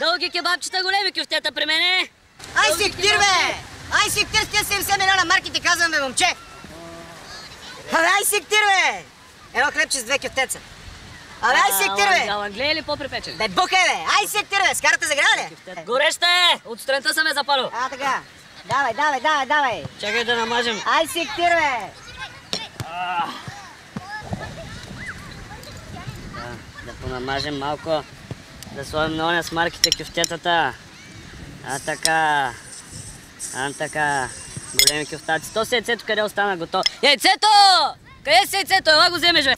Дълги кебабчета, големи кюфтета при мене. Ай си ктир, бе! Ай си ктир с тия 70 милиона марки ти казвам, бе, момче! Абе, ай си ктир, бе! Едно хлебче с две кюфтеца. Абе, ай си ктир, бе! Галангле или по-припечен? Бе, бухе, бе! Ай си ктир, бе! Скарата загрява ли? Гореща е! От сутринта съм е запалил. А, така. Давай, давай, давай, давай. Чакай да намажем. Ай си ктир, бе! Да, да понамажем малко. Да сложим на оня с марките кюфтетата. А така. А така. Големи кюфтаци. То с яйцето къде остана готово? Яйцето! Къде е с яйцето? Ела го вземеш, бе.